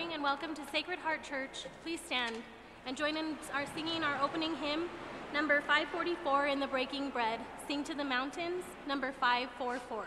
morning and welcome to Sacred Heart Church. Please stand and join in our singing our opening hymn, number 544 in the Breaking Bread. Sing to the Mountains, number 544.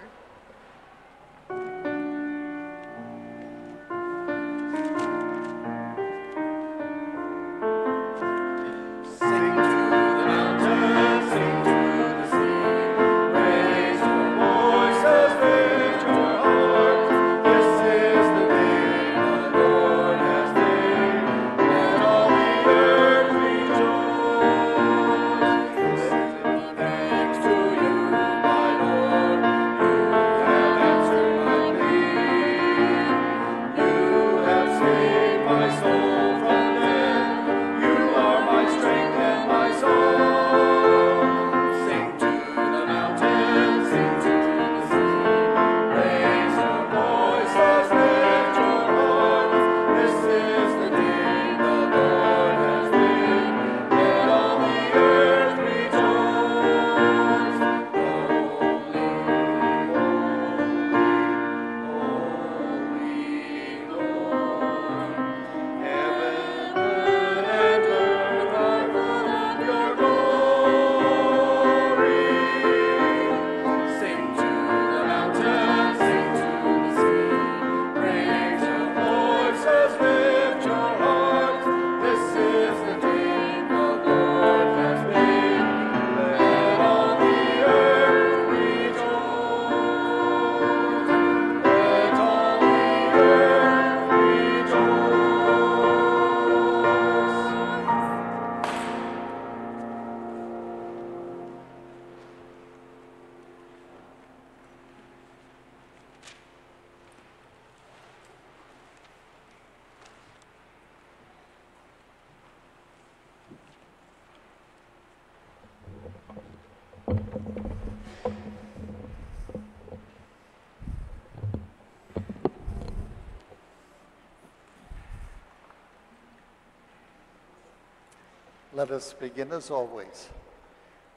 Let us begin as always.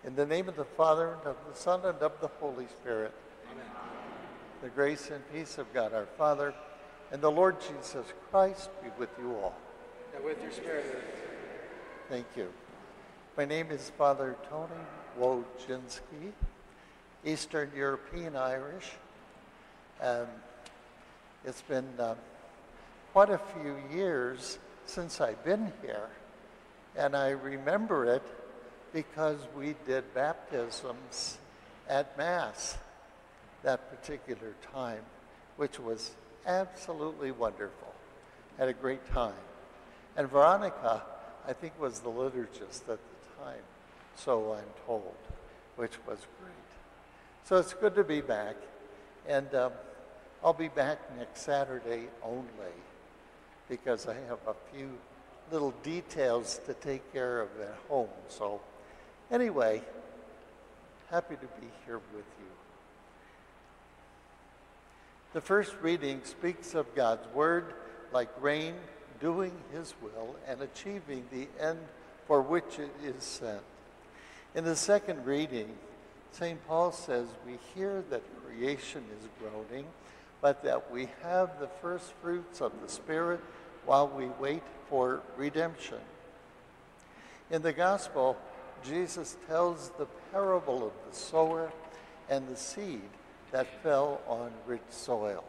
In the name of the Father, and of the Son, and of the Holy Spirit. The grace and peace of God our Father, and the Lord Jesus Christ be with you all. And with your spirit. Thank you. My name is Father Tony Wojcinski, Eastern European Irish. Um, it's been uh, quite a few years since I've been here, and I remember it because we did baptisms at Mass that particular time, which was absolutely wonderful. Had a great time. And Veronica, I think, was the liturgist at the time, so I'm told, which was great. So it's good to be back. And um, I'll be back next Saturday only because I have a few little details to take care of at home. So, anyway, happy to be here with you. The first reading speaks of God's Word like rain, doing His will and achieving the end for which it is sent. In the second reading, St. Paul says, We hear that creation is groaning, but that we have the first fruits of the Spirit while we wait for redemption. In the Gospel, Jesus tells the parable of the sower and the seed that fell on rich soil.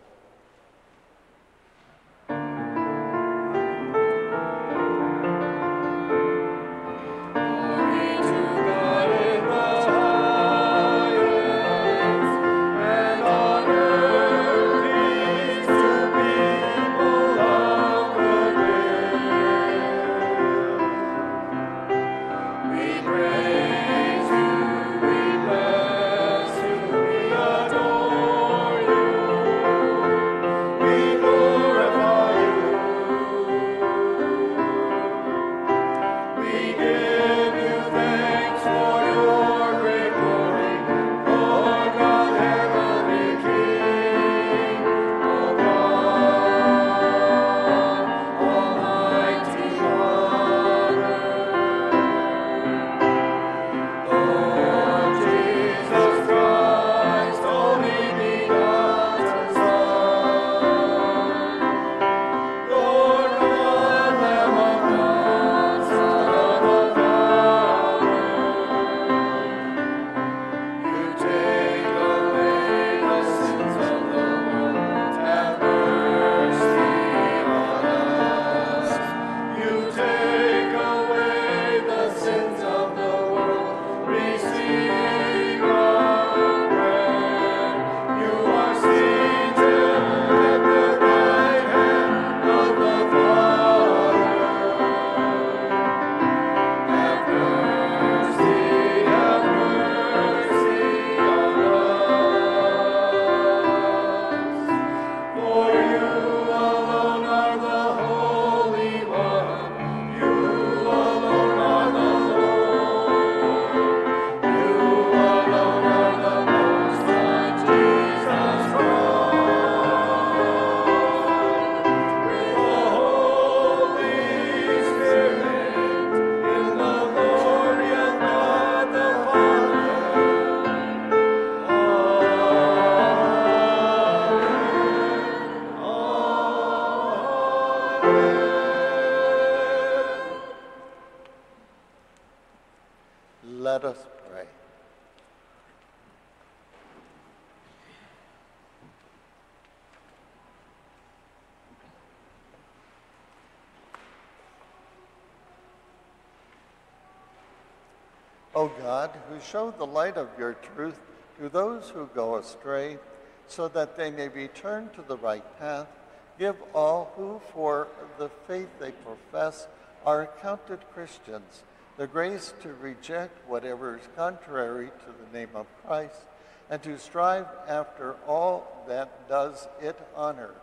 O God, who show the light of your truth to those who go astray, so that they may be turned to the right path, give all who, for the faith they profess, are accounted Christians, the grace to reject whatever is contrary to the name of Christ, and to strive after all that does it honor.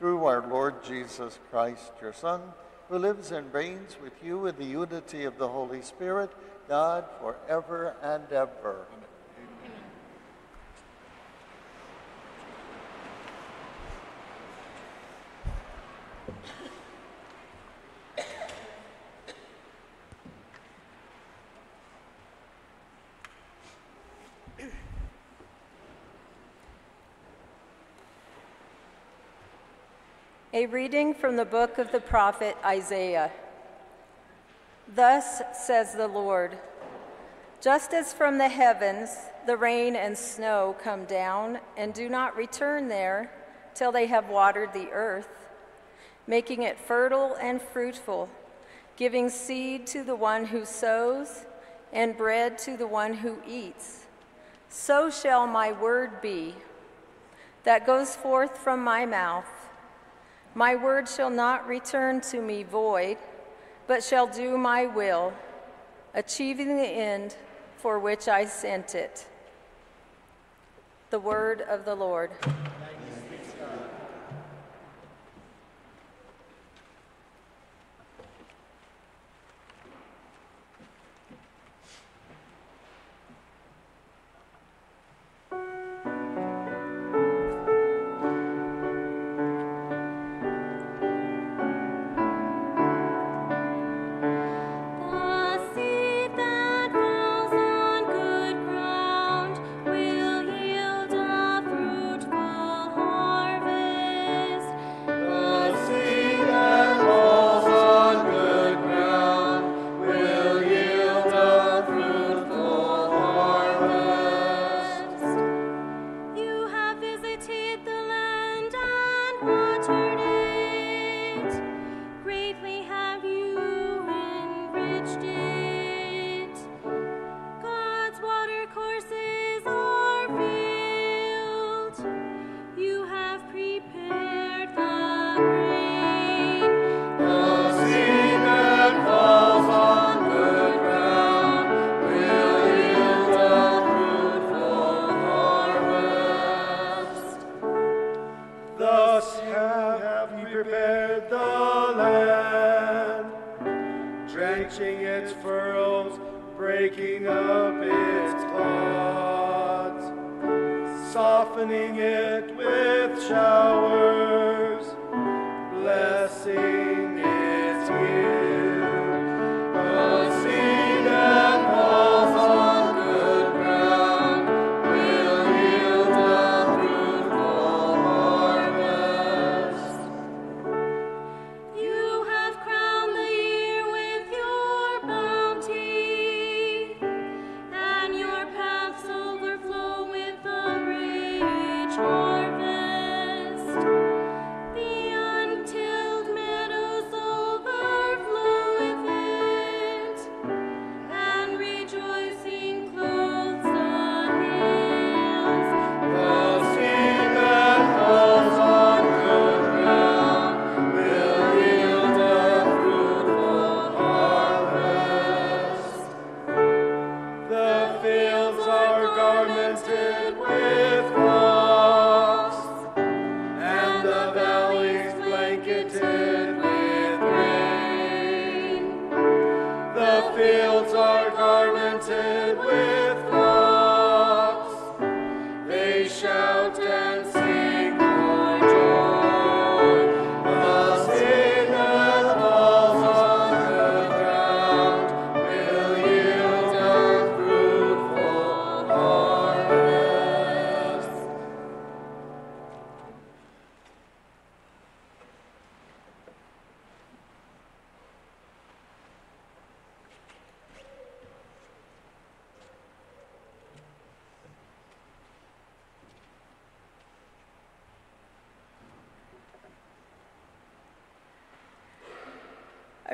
Through our Lord Jesus Christ, your Son, who lives and reigns with you in the unity of the Holy Spirit, God, forever and ever. A reading from the book of the prophet Isaiah. Thus says the Lord Just as from the heavens the rain and snow come down and do not return there till they have watered the earth, making it fertile and fruitful, giving seed to the one who sows and bread to the one who eats, so shall my word be that goes forth from my mouth. My word shall not return to me void, but shall do my will, achieving the end for which I sent it. The word of the Lord.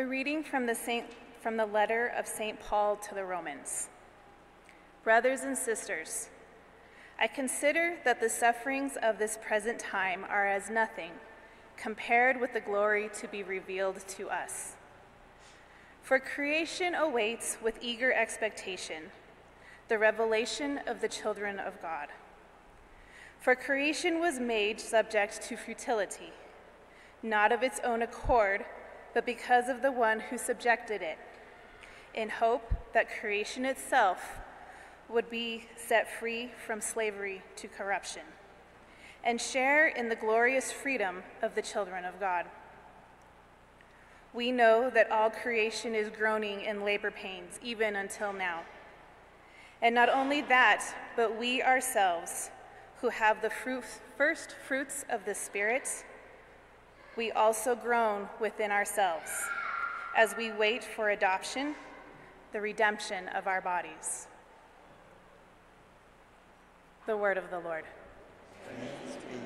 Reading from the, Saint, from the letter of St. Paul to the Romans. Brothers and sisters, I consider that the sufferings of this present time are as nothing compared with the glory to be revealed to us. For creation awaits with eager expectation the revelation of the children of God. For creation was made subject to futility, not of its own accord, but because of the one who subjected it, in hope that creation itself would be set free from slavery to corruption and share in the glorious freedom of the children of God. We know that all creation is groaning in labor pains, even until now. And not only that, but we ourselves, who have the first fruits of the Spirit, we also groan within ourselves as we wait for adoption, the redemption of our bodies. The word of the Lord. Thanks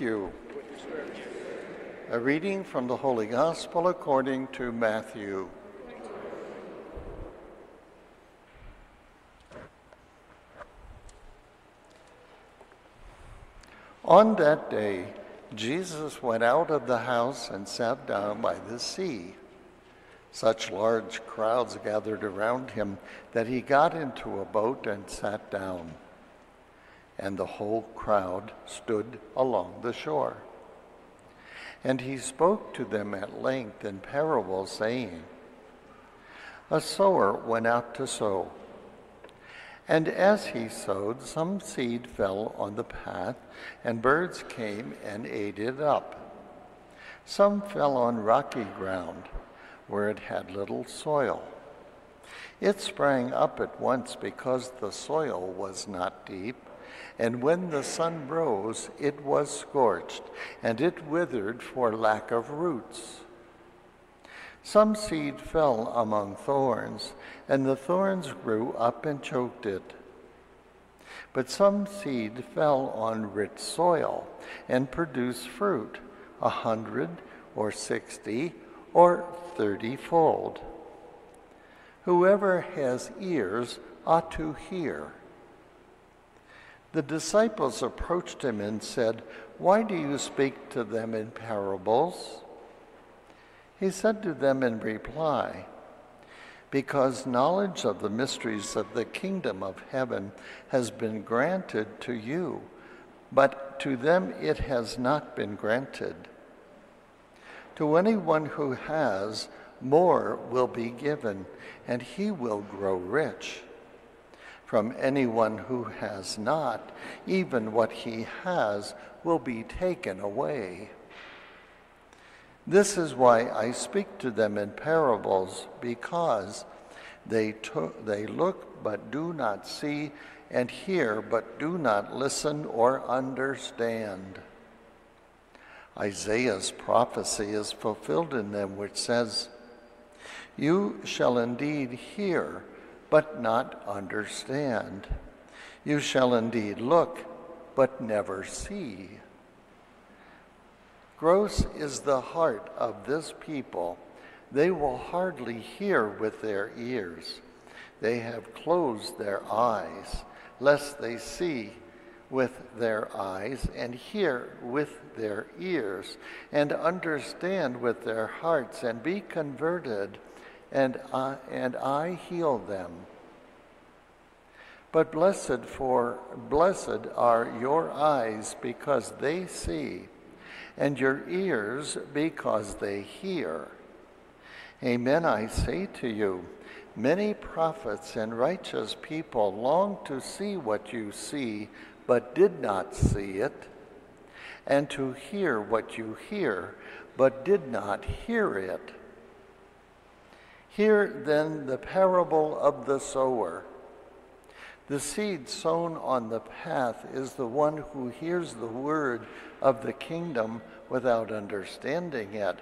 you. A reading from the Holy Gospel according to Matthew. On that day, Jesus went out of the house and sat down by the sea. Such large crowds gathered around him that he got into a boat and sat down, and the whole crowd stood along the shore. And he spoke to them at length in parables, saying, A sower went out to sow. And as he sowed, some seed fell on the path, and birds came and ate it up. Some fell on rocky ground, where it had little soil. It sprang up at once because the soil was not deep, and when the sun rose, it was scorched, and it withered for lack of roots. Some seed fell among thorns, and the thorns grew up and choked it. But some seed fell on rich soil and produced fruit, a hundred or sixty or thirtyfold. Whoever has ears ought to hear. The disciples approached him and said, Why do you speak to them in parables? He said to them in reply, Because knowledge of the mysteries of the kingdom of heaven has been granted to you, but to them it has not been granted. To anyone who has, more will be given, and he will grow rich. From anyone who has not, even what he has will be taken away. This is why I speak to them in parables, because they, they look but do not see, and hear but do not listen or understand. Isaiah's prophecy is fulfilled in them, which says, You shall indeed hear, but not understand. You shall indeed look, but never see. Gross is the heart of this people. They will hardly hear with their ears. They have closed their eyes, lest they see with their eyes, and hear with their ears, and understand with their hearts, and be converted, and I, and I heal them. But blessed for blessed are your eyes because they see, and your ears because they hear. Amen, I say to you, many prophets and righteous people long to see what you see, but did not see it, and to hear what you hear, but did not hear it. Hear then the parable of the sower. The seed sown on the path is the one who hears the word of the kingdom without understanding it.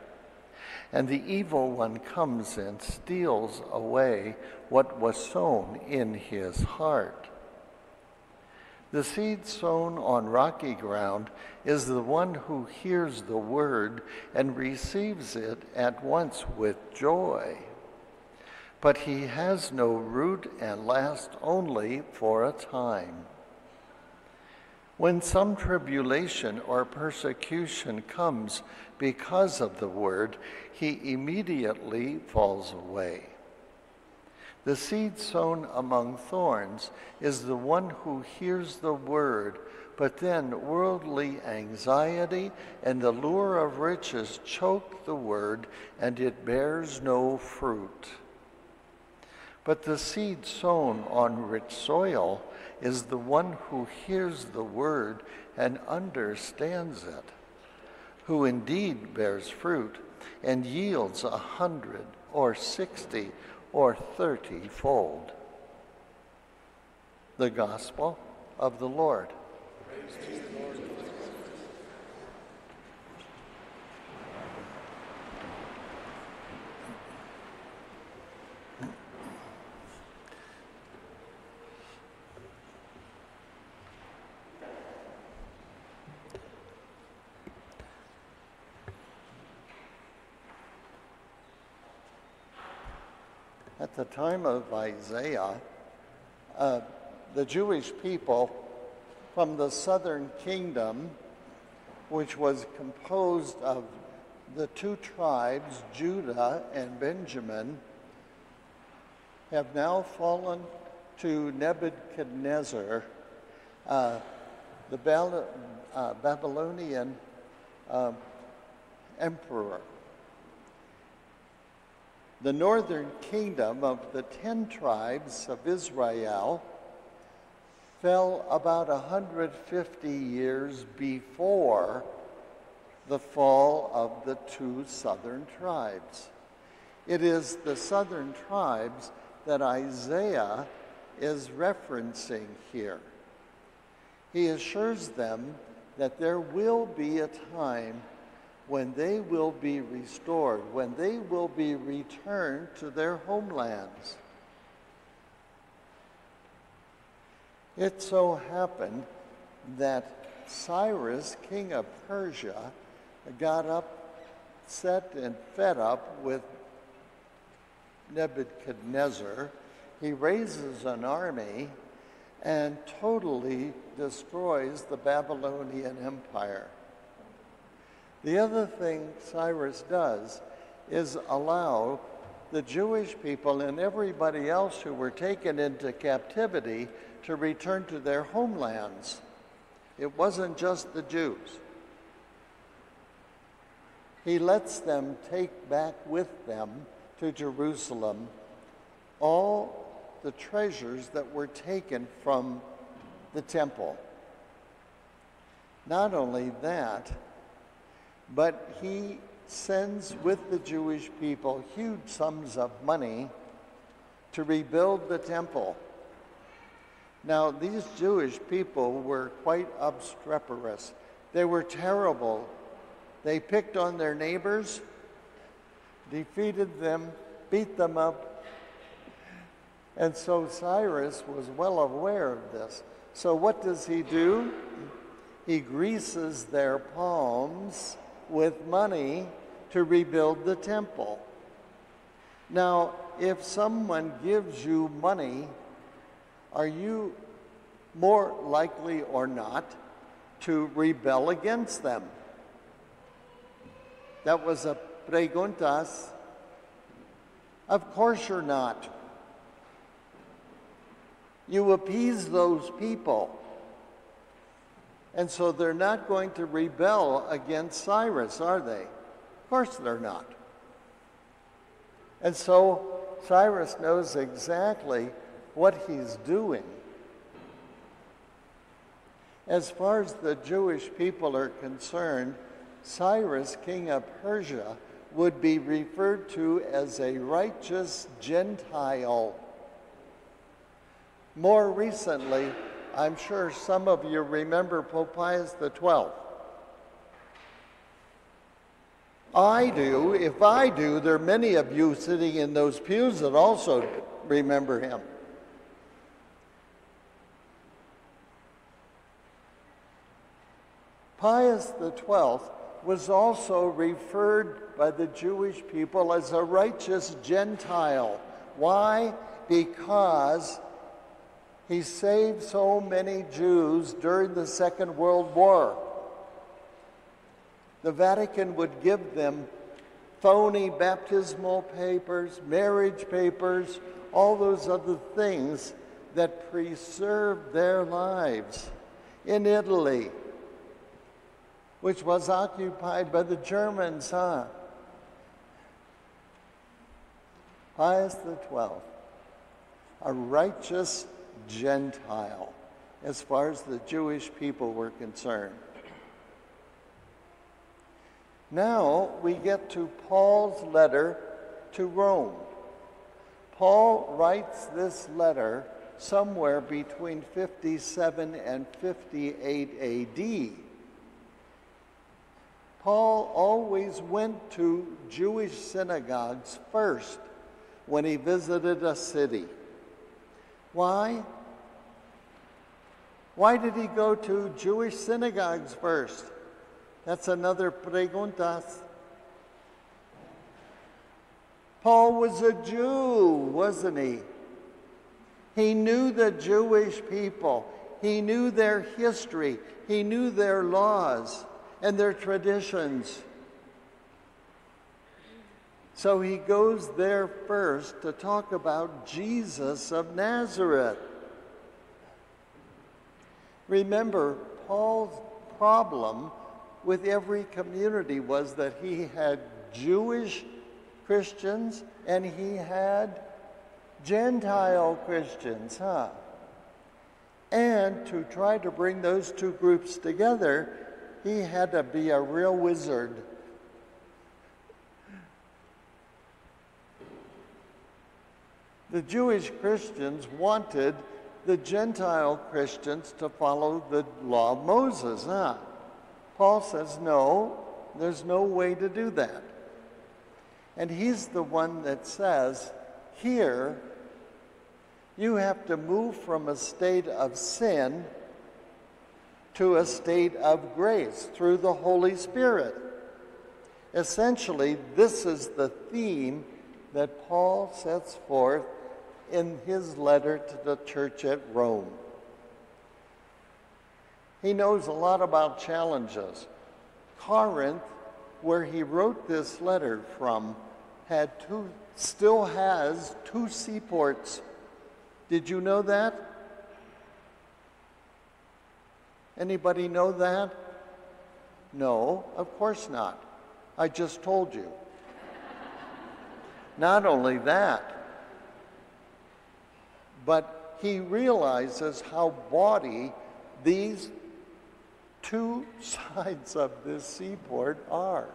And the evil one comes and steals away what was sown in his heart. The seed sown on rocky ground is the one who hears the word and receives it at once with joy. But he has no root and lasts only for a time. When some tribulation or persecution comes because of the word, he immediately falls away. The seed sown among thorns is the one who hears the word, but then worldly anxiety and the lure of riches choke the word, and it bears no fruit. But the seed sown on rich soil is the one who hears the word and understands it, who indeed bears fruit and yields a hundred or sixty or thirty fold. The Gospel of the Lord. At the time of Isaiah, uh, the Jewish people from the southern kingdom which was composed of the two tribes, Judah and Benjamin, have now fallen to Nebuchadnezzar, uh, the Bal- uh, Babylonian um, emperor. The northern kingdom of the ten tribes of Israel fell about 150 years before the fall of the two southern tribes. It is the southern tribes that Isaiah is referencing here. He assures them that there will be a time when they will be restored, when they will be returned to their homelands. It so happened that Cyrus, king of Persia, got upset and fed up with Nebuchadnezzar. He raises an army and totally destroys the Babylonian Empire. The other thing Cyrus does is allow the Jewish people and everybody else who were taken into captivity to return to their homelands. It wasn't just the Jews. He lets them take back with them to Jerusalem all the treasures that were taken from the temple. Not only that, but he sends with the Jewish people huge sums of money to rebuild the temple. Now, these Jewish people were quite obstreperous. They were terrible. They picked on their neighbors, defeated them, beat them up. And so Cyrus was well aware of this. So, what does he do? He greases their palms with money to rebuild the temple. Now, if someone gives you money, are you more likely or not to rebel against them? That was a preguntas. Of course you're not. You appease those people. And so they're not going to rebel against Cyrus, are they? Of course they're not. And so Cyrus knows exactly what he's doing. As far as the Jewish people are concerned, Cyrus, king of Persia, would be referred to as a righteous Gentile. More recently, I'm sure some of you remember Pope Pius XII. I do. If I do, there are many of you sitting in those pews that also remember him. Pius XII was also referred by the Jewish people as a righteous Gentile. Why? Because he saved so many Jews during the Second World War. The Vatican would give them phony baptismal papers, marriage papers, all those other things that preserved their lives. In Italy, which was occupied by the Germans, huh? Pius XII, a righteous Gentile as far as the Jewish people were concerned. Now we get to Paul's letter to Rome. Paul writes this letter somewhere between 57 and 58 AD. Paul always went to Jewish synagogues first when he visited a city. Why? Why did he go to Jewish synagogues first? That's another preguntas. Paul was a Jew, wasn't he? He knew the Jewish people. He knew their history. He knew their laws. and their traditions. So he goes there first to talk about Jesus of Nazareth. Remember, Paul's problem with every community was that he had Jewish Christians and he had Gentile Christians, huh? And to try to bring those two groups together, he had to be a real wizard. The Jewish Christians wanted the Gentile Christians to follow the law of Moses, huh? Paul says, no, there's no way to do that. And he's the one that says, here, you have to move from a state of sin to a state of grace through the Holy Spirit. Essentially, this is the theme that Paul sets forth in his letter to the church at Rome. He knows a lot about challenges. Corinth, where he wrote this letter from, had two, still has two seaports. Did you know that? Anybody know that? No, of course not. I just told you. not only that, but he realizes how bawdy these two sides of this seaport are.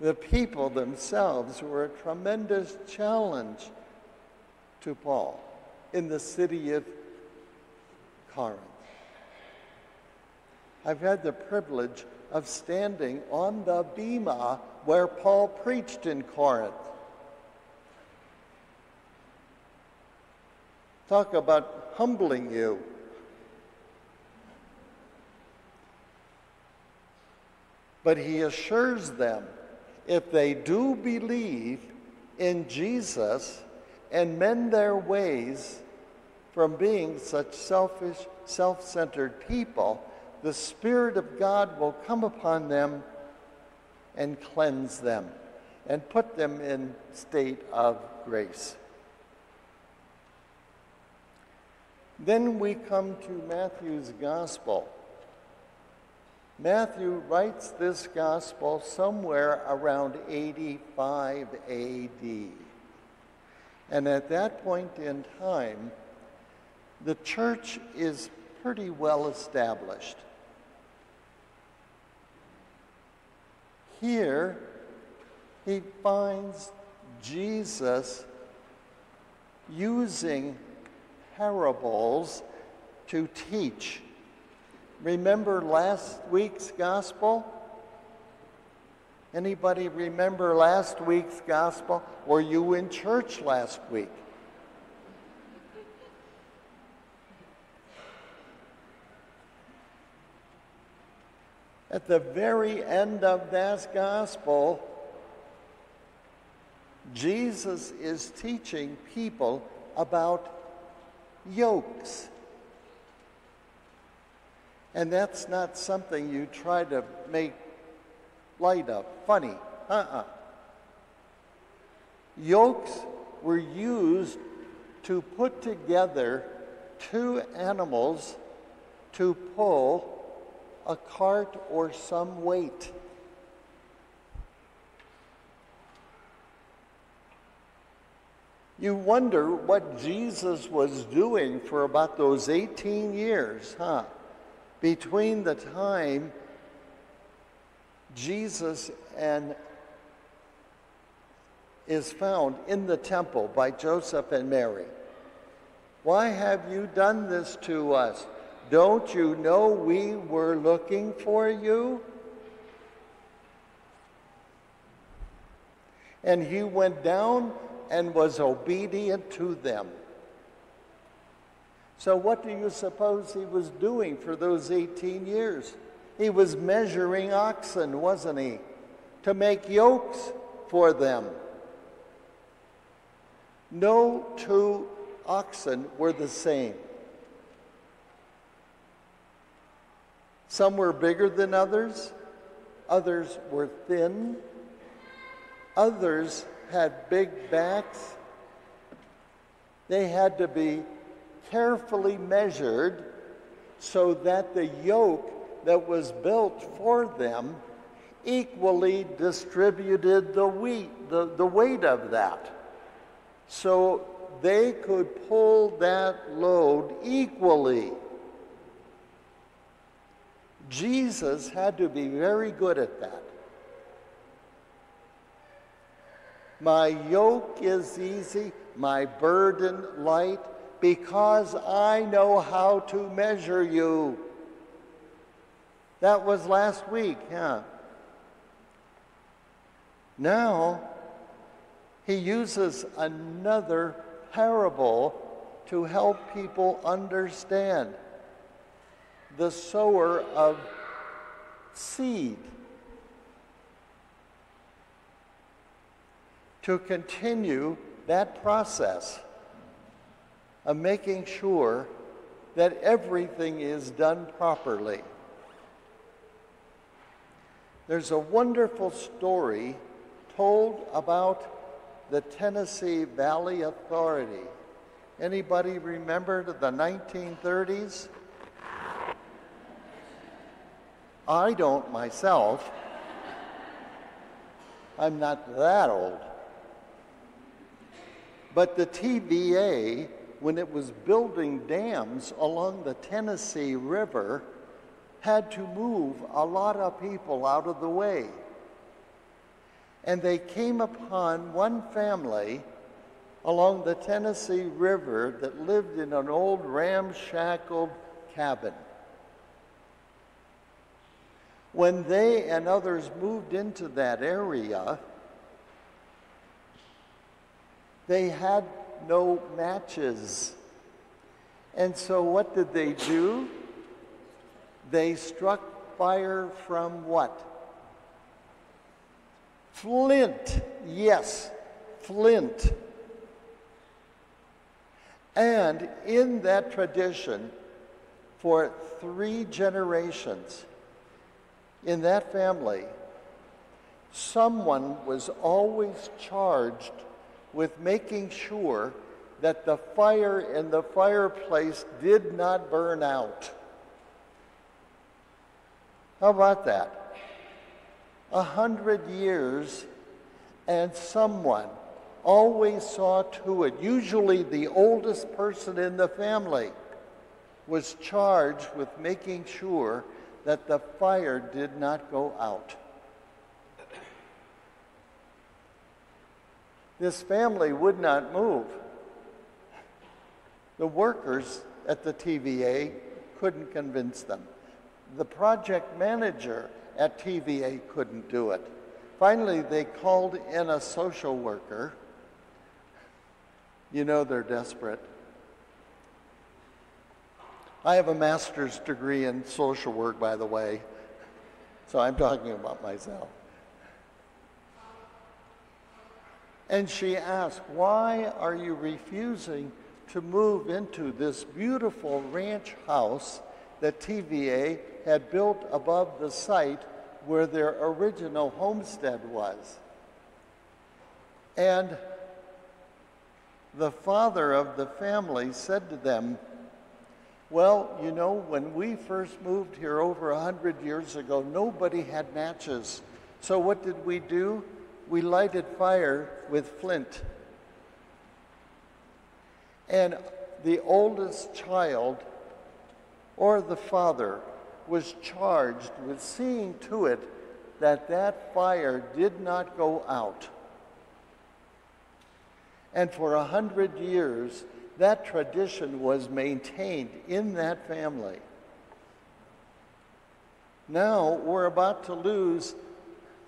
The people themselves were a tremendous challenge to Paul in the city of Corinth. I've had the privilege of standing on the bema where Paul preached in Corinth. Talk about humbling you. But he assures them if they do believe in Jesus and mend their ways from being such selfish, self centered people, the Spirit of God will come upon them and cleanse them and put them in state of grace. Then we come to Matthew's gospel. Matthew writes this gospel somewhere around 85 AD. And at that point in time, the church is pretty well established. Here, he finds Jesus using parables to teach. Remember last week's gospel? Anybody remember last week's gospel? Were you in church last week? At the very end of that gospel, Jesus is teaching people about yokes. And that's not something you try to make light of, funny. Uh uh-uh. uh Yokes were used to put together two animals to pull a cart or some weight. You wonder what Jesus was doing for about those 18 years, huh? Between the time Jesus and is found in the temple by Joseph and Mary. Why have you done this to us? Don't you know we were looking for you? And he went down and was obedient to them. So, what do you suppose he was doing for those 18 years? He was measuring oxen, wasn't he? To make yokes for them. No two oxen were the same. Some were bigger than others, others were thin, others had big backs. They had to be carefully measured so that the yoke that was built for them equally distributed the wheat, the, the weight of that. So they could pull that load equally. Jesus had to be very good at that. My yoke is easy, my burden light, because I know how to measure you. That was last week, yeah. Now, he uses another parable to help people understand the sower of seed. To continue that process of making sure that everything is done properly. There's a wonderful story told about the Tennessee Valley Authority. Anybody remember the 1930s? I don't myself. I'm not that old. But the TVA, when it was building dams along the Tennessee River, had to move a lot of people out of the way. And they came upon one family along the Tennessee River that lived in an old ramshackled cabin. When they and others moved into that area, they had no matches. And so what did they do? They struck fire from what? Flint. Yes, flint. And in that tradition, for three generations, in that family, someone was always charged with making sure that the fire in the fireplace did not burn out. How about that? A hundred years, and someone always saw to it, usually the oldest person in the family, was charged with making sure that the fire did not go out. This family would not move. The workers at the TVA couldn't convince them. The project manager at TVA couldn't do it. Finally, they called in a social worker. You know they're desperate. I have a master's degree in social work, by the way, so I'm talking about myself. And she asked, Why are you refusing to move into this beautiful ranch house that TVA had built above the site where their original homestead was? And the father of the family said to them, Well, you know, when we first moved here over hundred years ago, nobody had matches. So what did we do? we lighted fire with flint. And the oldest child or the father was charged with seeing to it that that fire did not go out. And for a hundred years, that tradition was maintained in that family. Now we're about to lose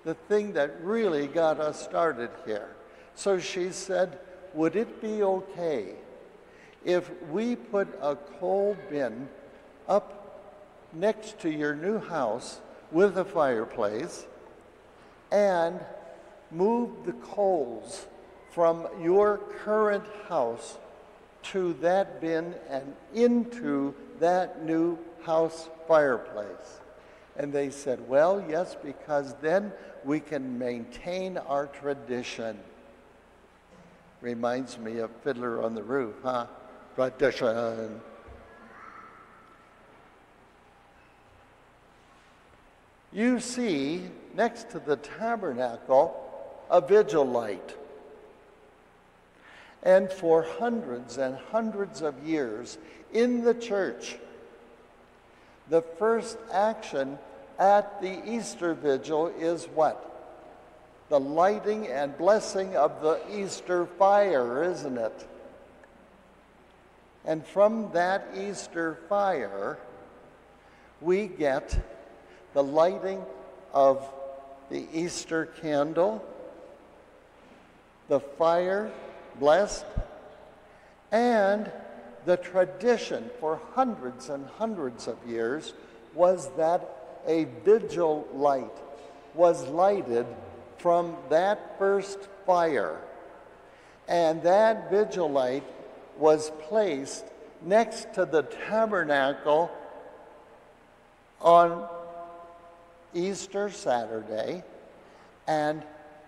the thing that really got us started here. So she said, Would it be okay if we put a coal bin up next to your new house with a fireplace and move the coals from your current house to that bin and into that new house fireplace? And they said, Well, yes, because then we can maintain our tradition. Reminds me of Fiddler on the Roof, huh? Tradition. You see next to the tabernacle a vigil light. And for hundreds and hundreds of years in the church, the first action at the Easter vigil is what? The lighting and blessing of the Easter fire, isn't it? And from that Easter fire, we get the lighting of the Easter candle, the fire blessed, and the tradition for hundreds and hundreds of years was that a vigil light was lighted from that first fire. And that vigil light was placed next to the tabernacle on Easter Saturday. And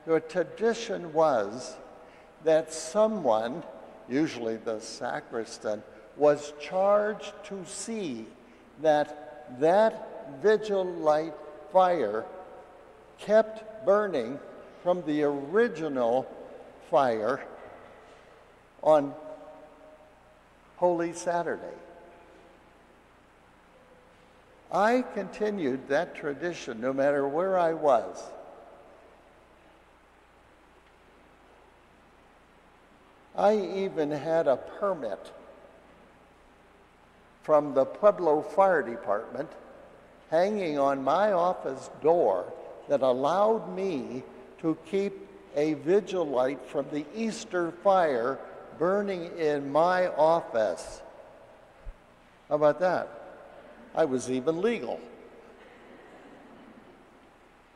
the tradition was that someone, usually the sacristan, was charged to see that that vigil light fire kept burning from the original fire on Holy Saturday. I continued that tradition no matter where I was. I even had a permit from the Pueblo Fire Department hanging on my office door that allowed me to keep a vigil light from the Easter fire burning in my office. How about that? I was even legal.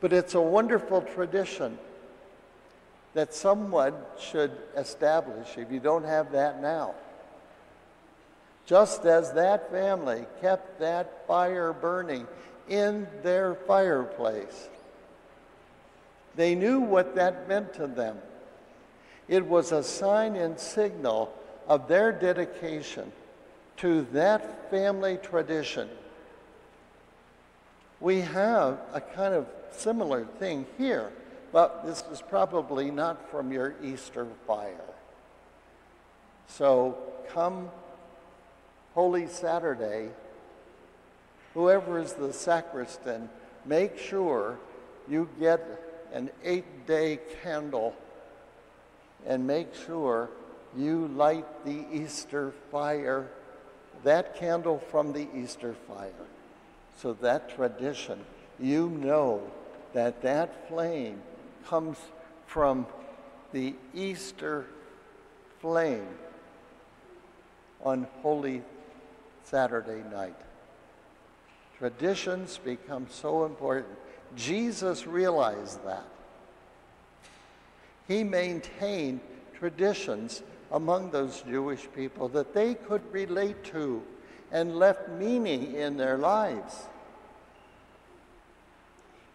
But it's a wonderful tradition that someone should establish if you don't have that now. Just as that family kept that fire burning in their fireplace, they knew what that meant to them. It was a sign and signal of their dedication to that family tradition. We have a kind of similar thing here, but this is probably not from your Easter fire. So come Holy Saturday, whoever is the sacristan, make sure you get an eight day candle and make sure you light the Easter fire, that candle from the Easter fire. So that tradition, you know that that flame comes from the Easter flame on Holy Saturday night. Traditions become so important. Jesus realized that. He maintained traditions among those Jewish people that they could relate to and left meaning in their lives.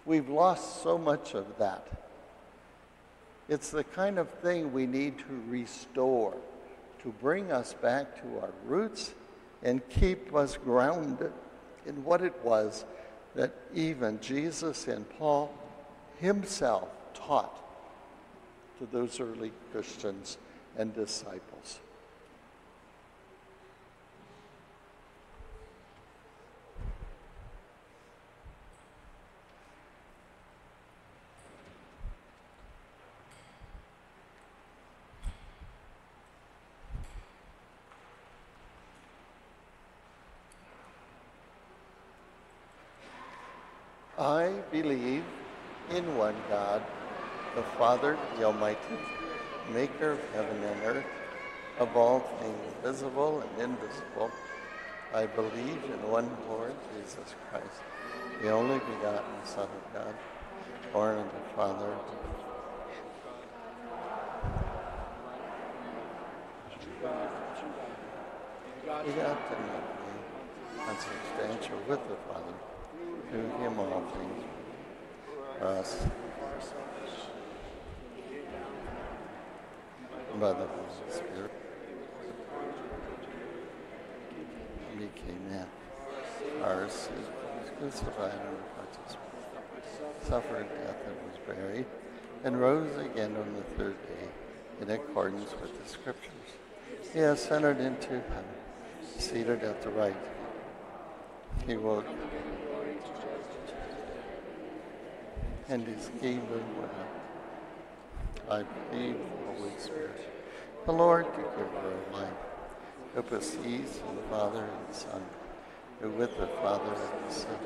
We've lost so much of that. It's the kind of thing we need to restore, to bring us back to our roots and keep us grounded in what it was that even Jesus and Paul himself taught to those early Christians and disciples. I believe in one God, the Father, the Almighty, maker of heaven and earth, of all things visible and invisible. I believe in one Lord Jesus Christ, the only begotten Son of God, born of the Father. Begotten of me, consubstantial with the Father, through him all cross. By the Holy Spirit. Became man. Ours is crucified and suffered death and was buried, and rose again on the third day in accordance with the scriptures. He ascended into heaven, seated at the right. He will and his kingdom will I believe the Holy Spirit, the Lord, the giver of life, who proceeds from the Father and the Son, who with the Father and the Son,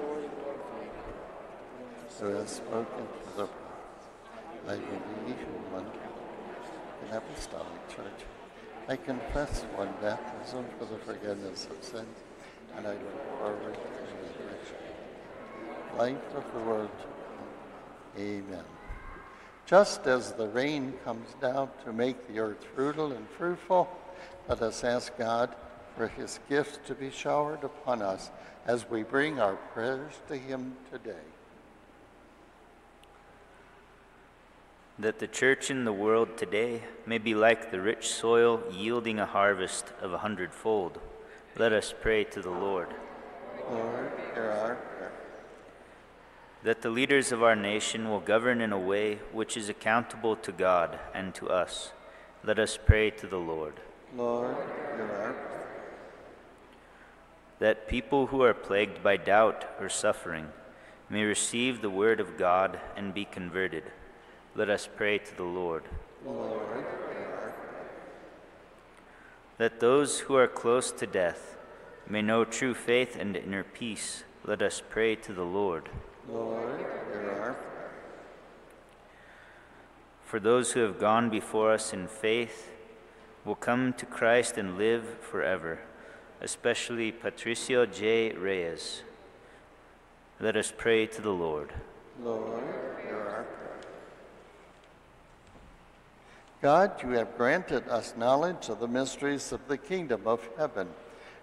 who has spoken to the prophets. I believe in one apostolic church. I confess one baptism for the forgiveness of sins, and I look forward to the resurrection, life of the world. Amen. Just as the rain comes down to make the earth fruitful and fruitful, let us ask God for his gifts to be showered upon us as we bring our prayers to him today. that the church in the world today may be like the rich soil yielding a harvest of a hundredfold. Let us pray to the Lord. Lord, hear our prayer. That the leaders of our nation will govern in a way which is accountable to God and to us. Let us pray to the Lord. Lord. That people who are plagued by doubt or suffering may receive the word of God and be converted. Let us pray to the Lord. Lord. That those who are close to death may know true faith and inner peace. Let us pray to the Lord. Lord, hear our prayer. For those who have gone before us in faith will come to Christ and live forever, especially Patricio J. Reyes. Let us pray to the Lord. Lord, hear our prayer. God, you have granted us knowledge of the mysteries of the kingdom of heaven.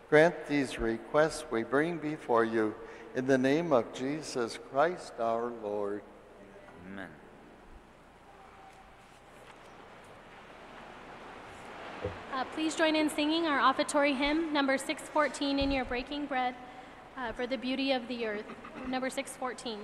Grant these requests we bring before you in the name of Jesus Christ our Lord. Amen. Uh, please join in singing our offertory hymn, number 614, in your breaking bread uh, for the beauty of the earth. Number 614.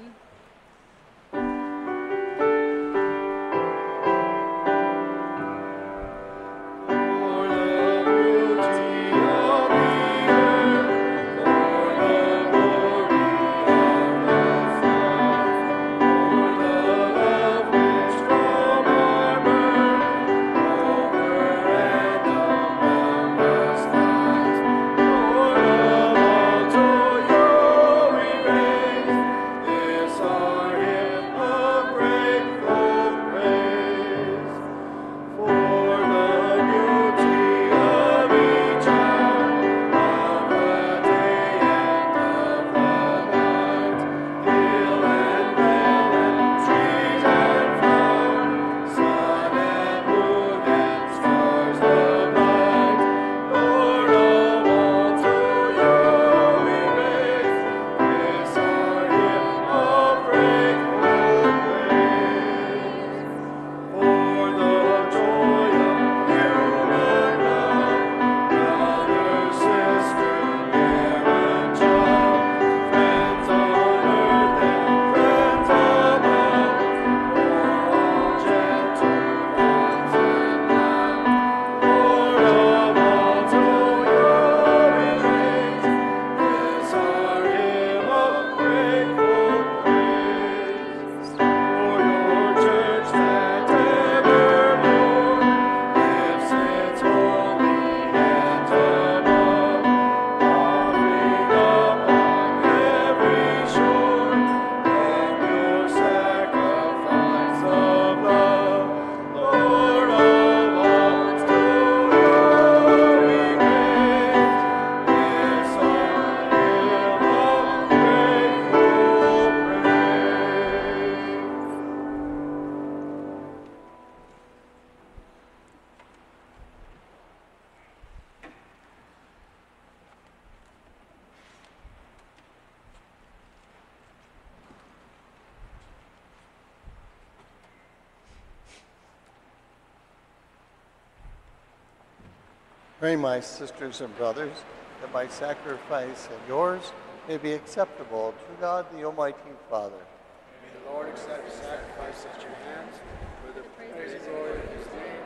Sisters and brothers, that my sacrifice and yours may be acceptable to God the Almighty Father. May the Lord accept the sacrifice at your hands for the praise and glory of his name,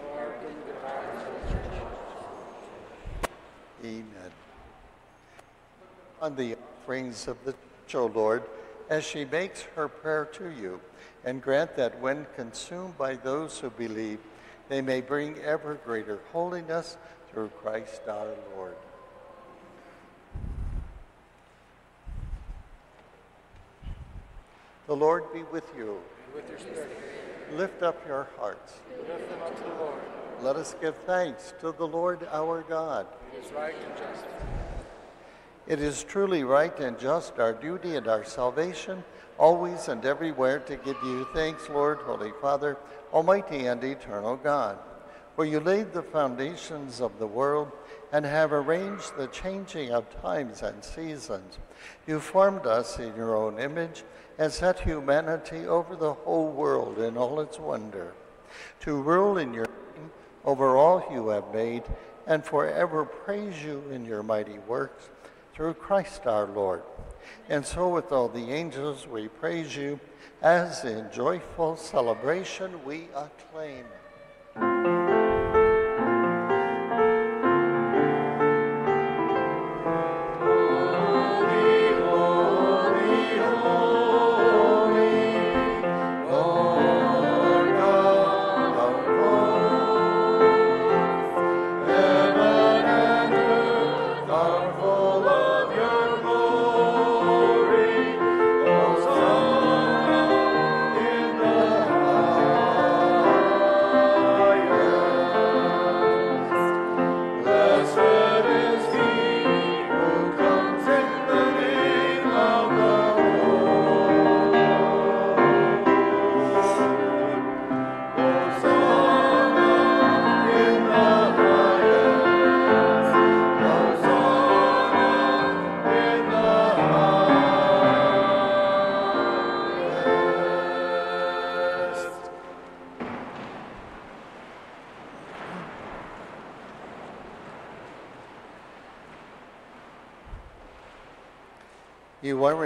for the of the church. Amen. On the offerings of the church, O Lord, as she makes her prayer to you, and grant that when consumed by those who believe, they may bring ever greater holiness through Christ our Lord. The Lord be with you. With your spirit, Lift up your hearts. lift them up to the Lord. Let us give thanks to the Lord our God. It is right and just. It is truly right and just, our duty and our salvation, always and everywhere to give you thanks, Lord, Holy Father, Almighty and eternal God. For you laid the foundations of the world and have arranged the changing of times and seasons. You formed us in your own image and set humanity over the whole world in all its wonder, to rule in your name over all you have made and forever praise you in your mighty works through Christ our Lord. And so, with all the angels, we praise you as in joyful celebration we acclaim.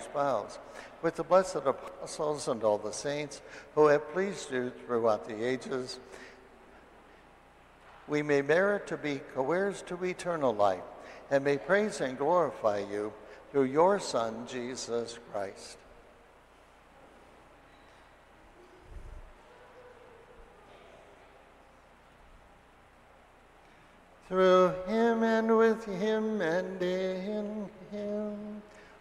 Spouse, with the blessed apostles and all the saints who have pleased you throughout the ages, we may merit to be co-heirs to eternal life, and may praise and glorify you through your Son, Jesus Christ. Through him and with him and in him,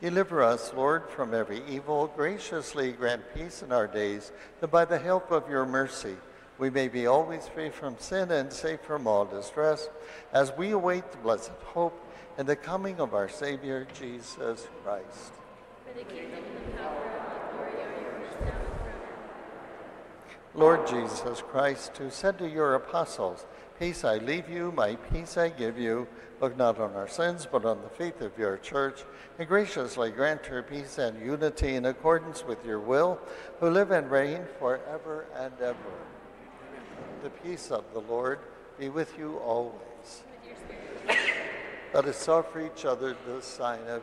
Deliver us, Lord, from every evil. Graciously grant peace in our days, that by the help of your mercy we may be always free from sin and safe from all distress, as we await the blessed hope and the coming of our Savior, Jesus Christ. For the kingdom and the power and the glory are yours now and forever. Lord Jesus Christ, who said to your apostles, Peace I leave you, my peace I give you, look not on our sins, but on the faith of your church, and graciously grant her peace and unity in accordance with your will, who live and reign forever and ever. The peace of the Lord be with you always. With. Let us offer each other the sign of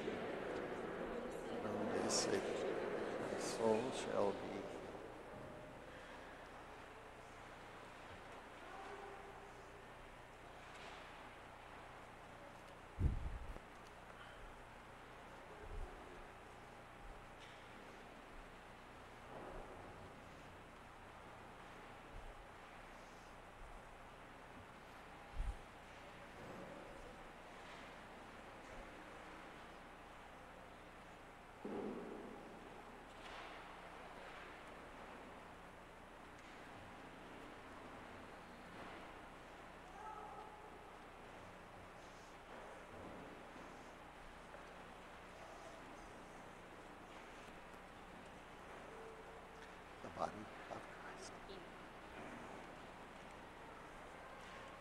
body of Christ.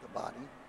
The body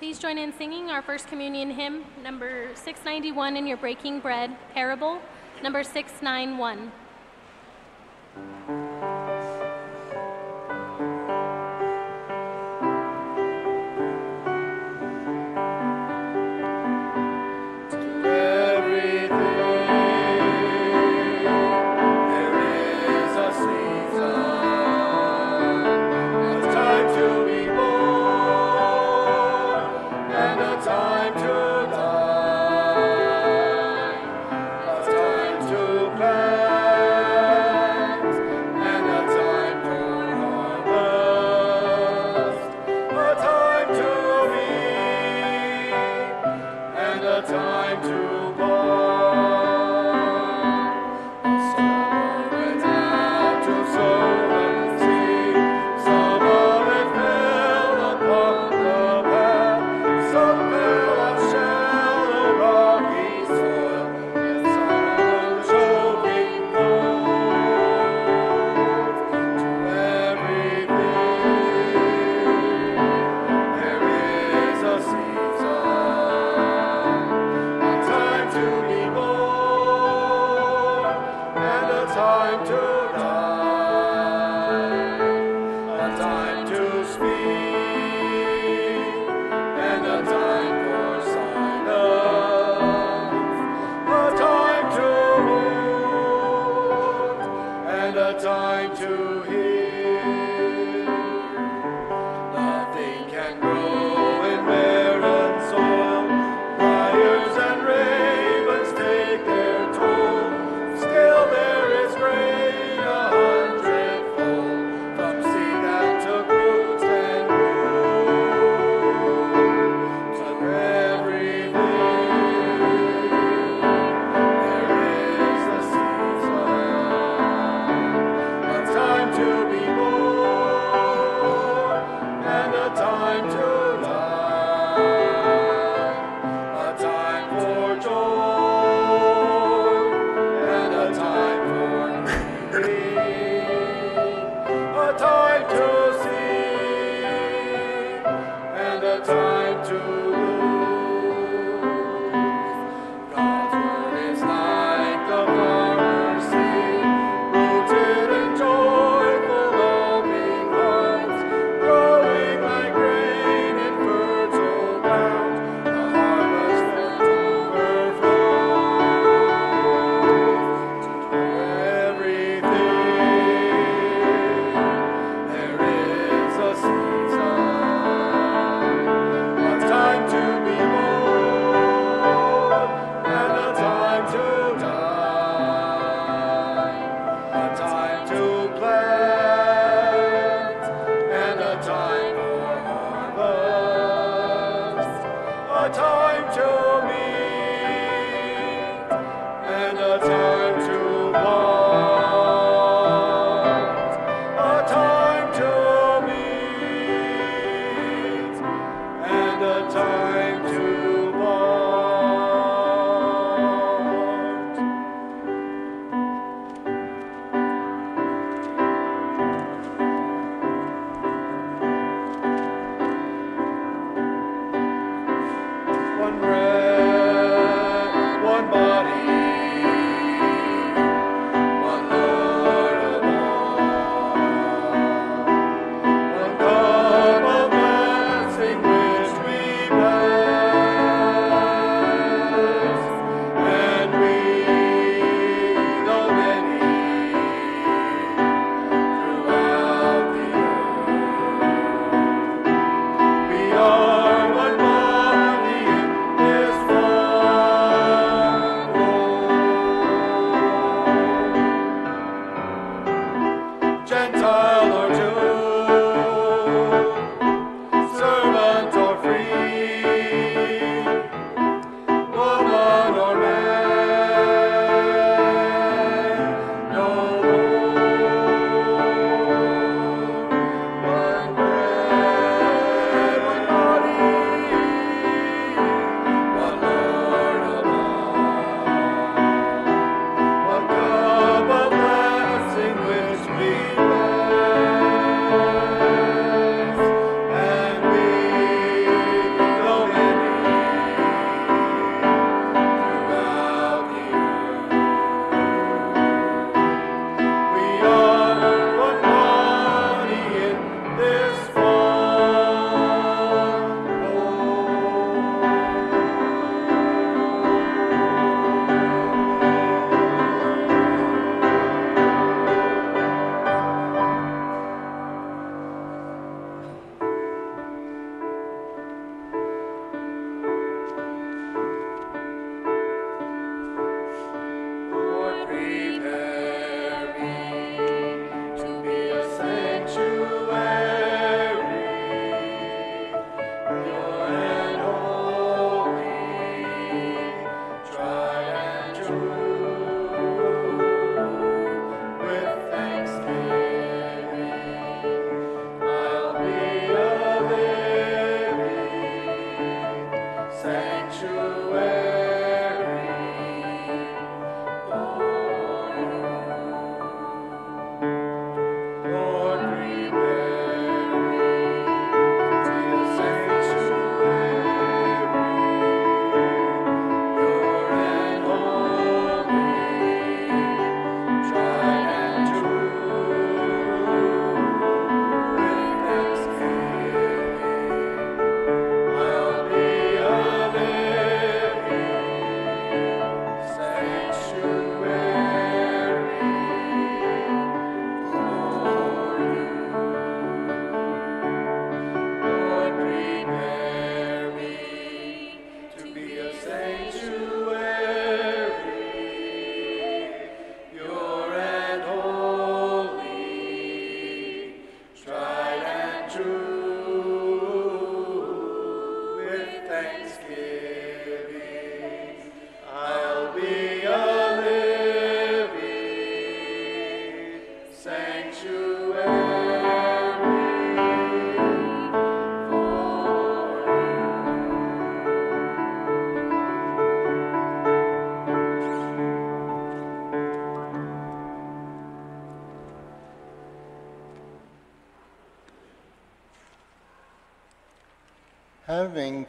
Please join in singing our First Communion hymn, number 691 in your Breaking Bread Parable, number 691.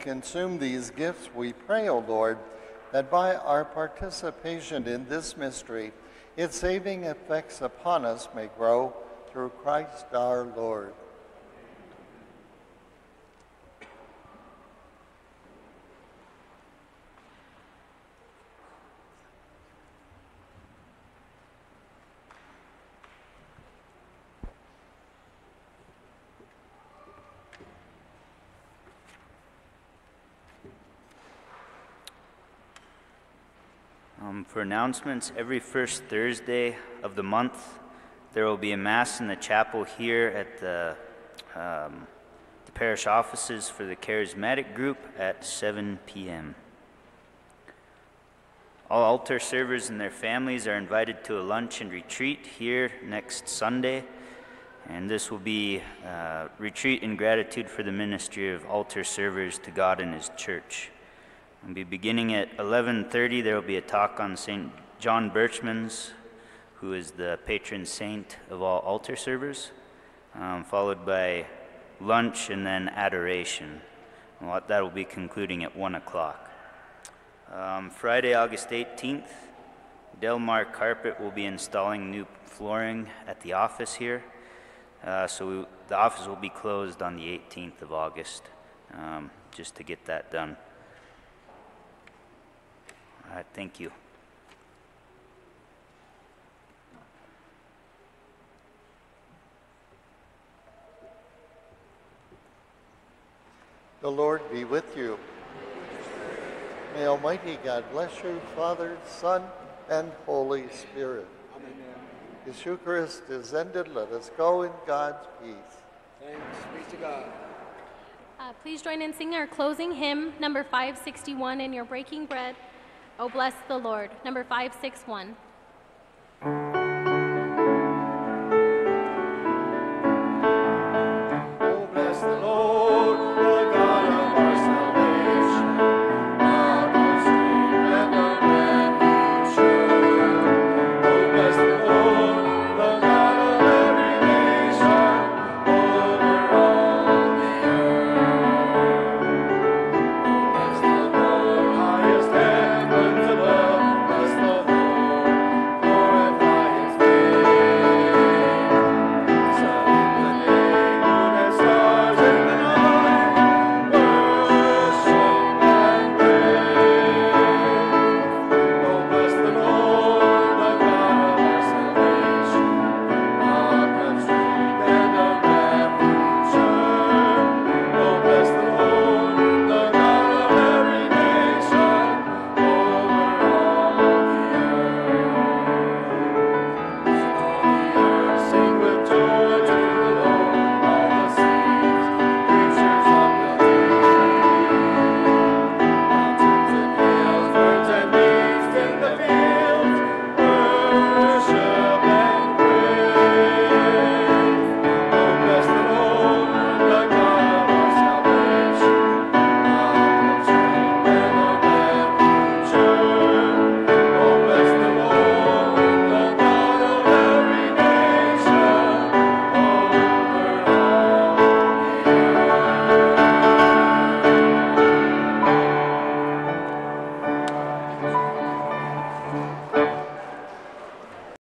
Having consumed these gifts, we pray, O Lord, that by our participation in this mystery, its saving effects upon us may grow through Christ our Lord. For announcements, every first Thursday of the month, there will be a Mass in the chapel here at the, um, the parish offices for the Charismatic Group at 7 p.m. All altar servers and their families are invited to a lunch and retreat here next Sunday. And this will be a retreat in gratitude for the ministry of altar servers to God and His church. We'll be beginning at 11:30. There will be a talk on St. John Berchmans, who is the patron saint of all altar servers, um, followed by lunch and then adoration. And That will be concluding at 1 o'clock. Um, Friday, August 18th, Delmar Carpet will be installing new flooring at the office here. Uh, so we, the office will be closed on the 18th of August, um, just to get that done. All right, thank you. The Lord be with you. May Almighty God bless you, Father, Son, and Holy Spirit. Amen. This Eucharist is ended. Let us go in God's peace. Thanks be to God. Uh, please join in singing our closing hymn, number 561, in your breaking bread. Oh, bless the Lord, number 561.